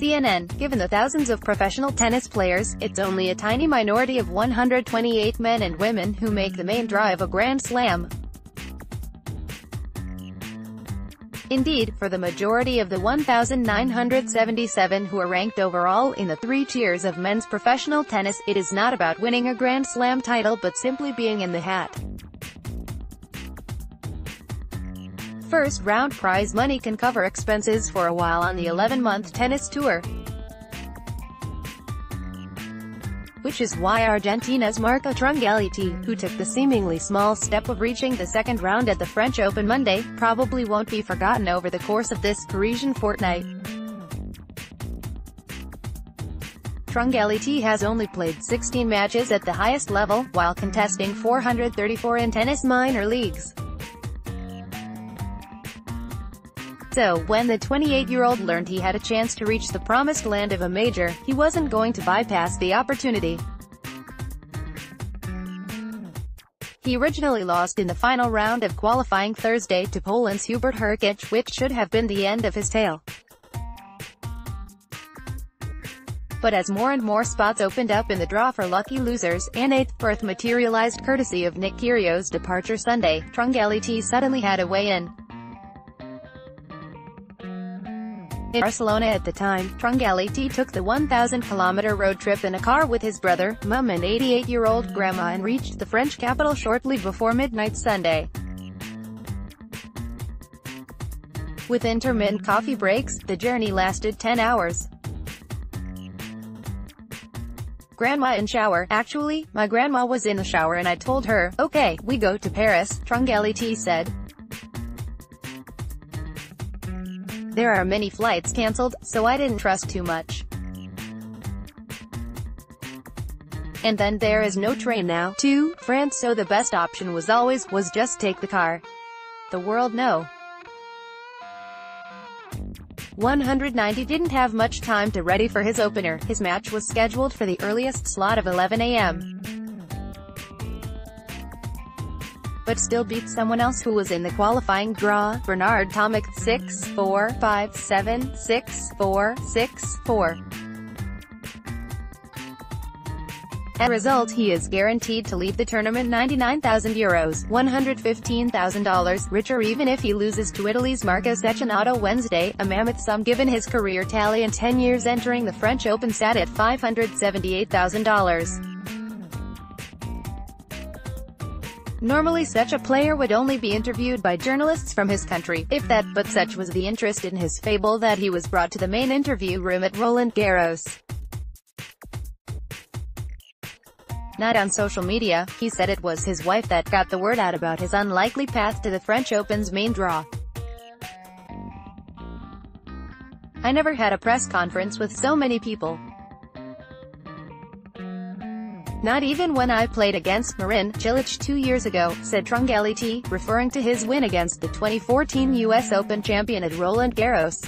CNN, given the thousands of professional tennis players, it's only a tiny minority of 128 men and women who make the main draw of a Grand Slam. Indeed, for the majority of the 1,977 who are ranked overall in the three tiers of men's professional tennis, it is not about winning a Grand Slam title but simply being in the hat. First round prize money can cover expenses for a while on the 11-month tennis tour. which is why Argentina's Marco Trungelliti, who took the seemingly small step of reaching the second round at the French Open Monday, probably won't be forgotten over the course of this Parisian fortnight. Trungelliti has only played 16 matches at the highest level, while contesting 434 in tennis minor leagues. So, when the 28-year-old learned he had a chance to reach the promised land of a major, he wasn't going to bypass the opportunity. He originally lost in the final round of qualifying Thursday to Poland's Hubert Hurkacz, which should have been the end of his tale. But as more and more spots opened up in the draw for lucky losers, an eighth berth materialized courtesy of Nick Kyrgios's departure Sunday, Trungelliti suddenly had a way in. In Barcelona at the time, Trungelliti took the 1,000-kilometer road trip in a car with his brother, mum and 88-year-old grandma and reached the French capital shortly before midnight Sunday. With intermittent coffee breaks, the journey lasted 10 hours. Grandma in shower. Actually, my grandma was in the shower and I told her, okay, we go to Paris, Trungelliti said. There are many flights cancelled, so I didn't trust too much. And then there is no train now, to France so the best option was always, was just take the car. The world no. 190 didn't have much time to ready for his opener, his match was scheduled for the earliest slot of 11 a.m. but still beat someone else who was in the qualifying draw, Bernard Tomic 6, 4, 5, 7, 6, 4, 6, 4. As a result he is guaranteed to leave the tournament 99,000 euros, $115,000, richer even if he loses to Italy's Marco Cecchinato Wednesday, a mammoth sum given his career tally in 10 years entering the French Open sat at $578,000. Normally such a player would only be interviewed by journalists from his country, if that, but such was the interest in his fable that he was brought to the main interview room at Roland Garros. Not on social media, he said it was his wife that got the word out about his unlikely path to the French Open's main draw. I never had a press conference with so many people. Not even when I played against Marin Cilic two years ago, said Trungelliti, referring to his win against the 2014 U.S. Open champion at Roland Garros.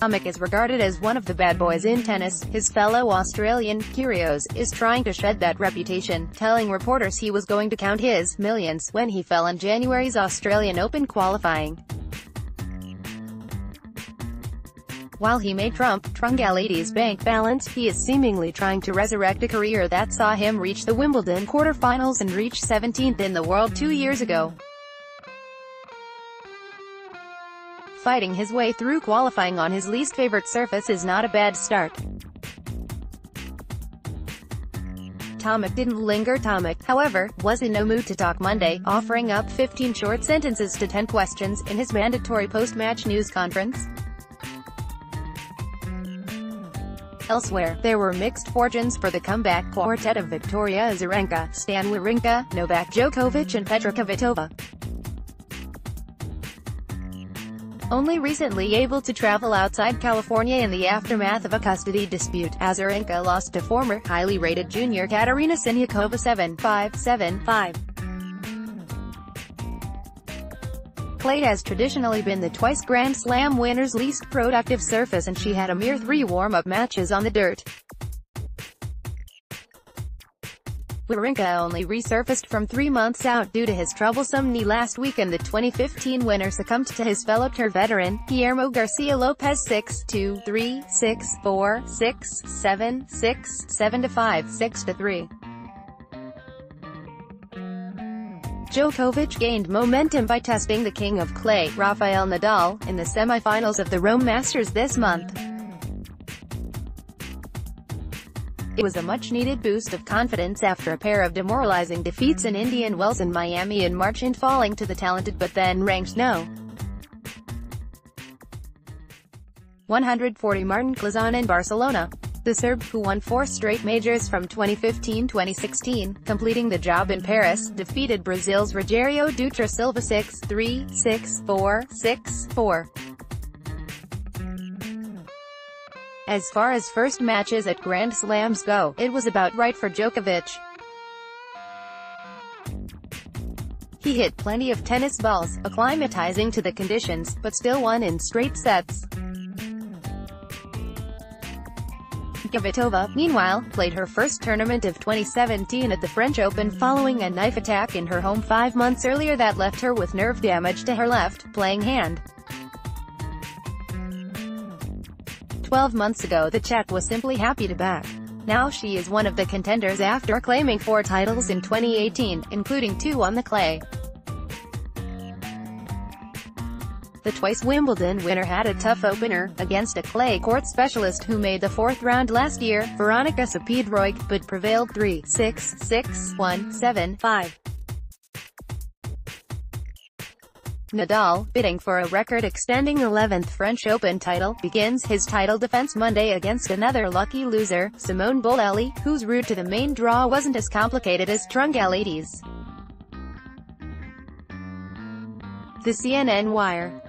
Tomic is regarded as one of the bad boys in tennis. His fellow Australian, Kyrgios, is trying to shed that reputation, telling reporters he was going to count his millions when he fell in January's Australian Open qualifying. While he may trump Trungelliti's bank balance, he is seemingly trying to resurrect a career that saw him reach the Wimbledon quarterfinals and reach 17th in the world two years ago. Fighting his way through qualifying on his least favorite surface is not a bad start. Tomic didn't linger Tomic, however, was in no mood to talk Monday, offering up 15 short sentences to 10 questions, in his mandatory post-match news conference. Elsewhere, there were mixed fortunes for the comeback quartet of Victoria Azarenka, Stan Wawrinka, Novak Djokovic and Petra Kvitova. Only recently able to travel outside California in the aftermath of a custody dispute, Azarenka lost to former, highly rated junior Katerina Siniakova 7-5, 7-5. Clay has traditionally been the twice Grand Slam winner's least productive surface and she had a mere three warm-up matches on the dirt. Wawrinka only resurfaced from three months out due to his troublesome knee last week and the 2015 winner succumbed to his fellow tour veteran, Guillermo Garcia Lopez 6 2 3 6 4 6 7 6 7 5 6 3 Djokovic gained momentum by testing the king of clay, Rafael Nadal, in the semi-finals of the Rome Masters this month. It was a much-needed boost of confidence after a pair of demoralizing defeats in Indian Wells and Miami in March and falling to the talented but then ranked no. 140 Martin Klizan in Barcelona. The Serb, who won four straight majors from 2015-2016, completing the job in Paris, defeated Brazil's Rogério Dutra Silva 6-3, 6-4, 6-4. As far as first matches at Grand Slams go, it was about right for Djokovic. He hit plenty of tennis balls, acclimatizing to the conditions, but still won in straight sets. Kvitova, meanwhile, played her first tournament of 2017 at the French Open following a knife attack in her home five months earlier that left her with nerve damage to her left, playing hand. Twelve months ago the Czech was simply happy to back. Now she is one of the contenders after claiming four titles in 2018, including two on the clay. The twice Wimbledon winner had a tough opener, against a clay court specialist who made the fourth round last year, Veronica Cepede Royg, but prevailed 3-6, 6-1, 7-5. Nadal, bidding for a record-extending 11th French Open title, begins his title defense Monday against another lucky loser, Simone Bolelli, whose route to the main draw wasn't as complicated as Trungelliti's. The CNN Wire